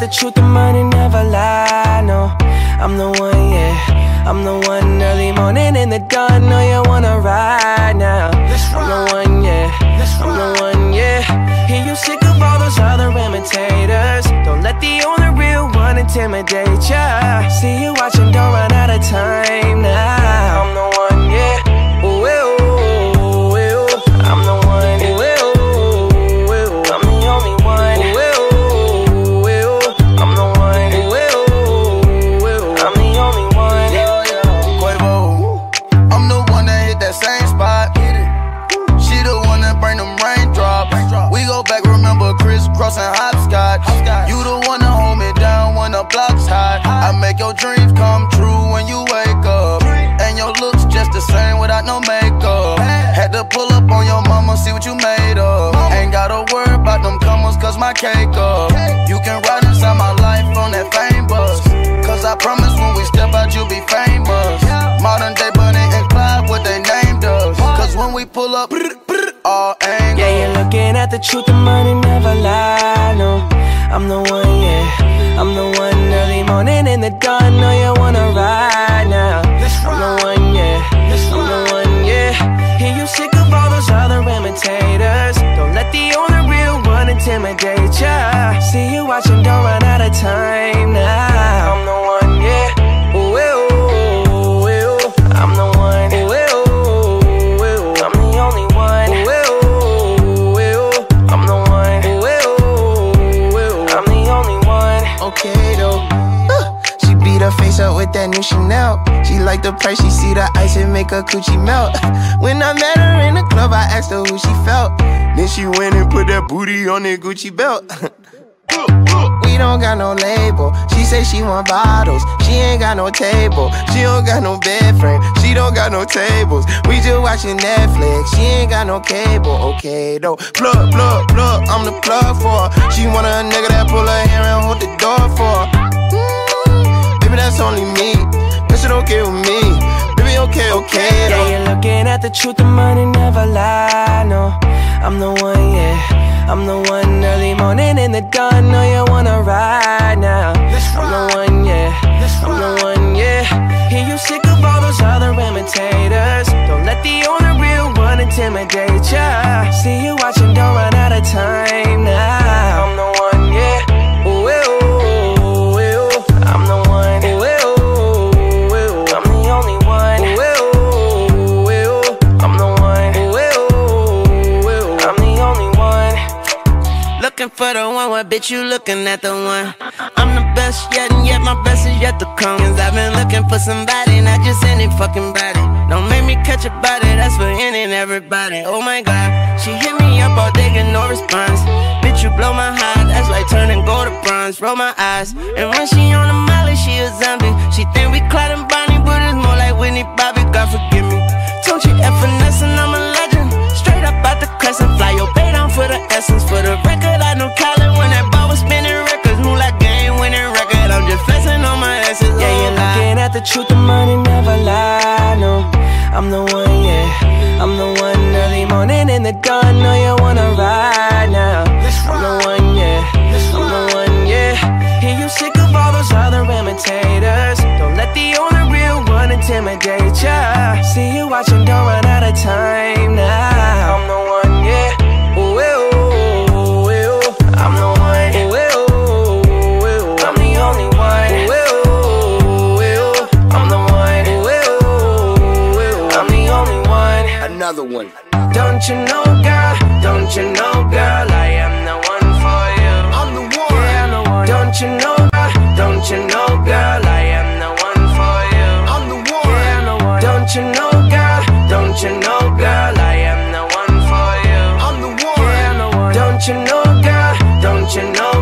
truth, the money never lie. No, I'm the one, yeah. I'm the one early morning in the dawn. Know you wanna ride now. I'm the one, yeah. I'm the one, yeah. Hear you sick of all those other imitators. Don't let the only real one intimidate cake up. You can ride inside my life on that fame bus. Cause I promise when we step out, you'll be famous. Modern day Bonnie and Clyde, what they named us. Cause when we pull up, all angles. Yeah, you're looking at the truth, the money never lie. No, I'm the one, yeah. I'm the one early morning in the dawn. Know you intimidate ya. See you watching, don't run out of time now. I'm the one, yeah. Ooh, ooh. I'm the one. Ooh, ooh. I'm the only one. Ooh, ooh. I'm the one. Ooh. I'm the only one. okay though. Uh, She beat her face up with that new Chanel. She like the price, she see the ice and make her coochie melt. When I met her in the club, I asked her who she felt. Then she went and put that booty on that Gucci belt. We don't got no label. She say she want bottles. She ain't got no table. She don't got no bed frame. She don't got no tables. We just watching Netflix. She ain't got no cable. Okay though. Plug, plug, plug. I'm the plug for her. She want a nigga that pull her hair and hold the door for her. Mm, baby, that's only me. That shit okay with me. Baby, okay, okay though. Yeah, you're looking at the truth, the money never lie. No, I'm the one, yeah. I'm the one early morning in the dawn. Know you wanna ride now. I'm the one, yeah. I'm the one, yeah. Hear you sick of all those other imitators. Don't let the only real one intimidate Looking for the one, what bitch you looking at the one? I'm the best yet, and yet my best is yet to come. Cause I've been looking for somebody, not just any fucking body. Don't make me catch a body, that's for any and everybody. Oh my god, she hit me up all day, get no response. Bitch, you blow my heart, that's like turning gold to bronze. Roll my eyes, and when she on the molly, she a zombie. She think we Clyde and intimidate ya. See you watching, don't run out of time now. I'm the one, yeah. Another one. Don't you know, girl? Don't you know, girl? I am the one for you. I'm the one. Yeah, I'm the one. Don't you know, girl? Don't you know? you know, girl? Don't you know?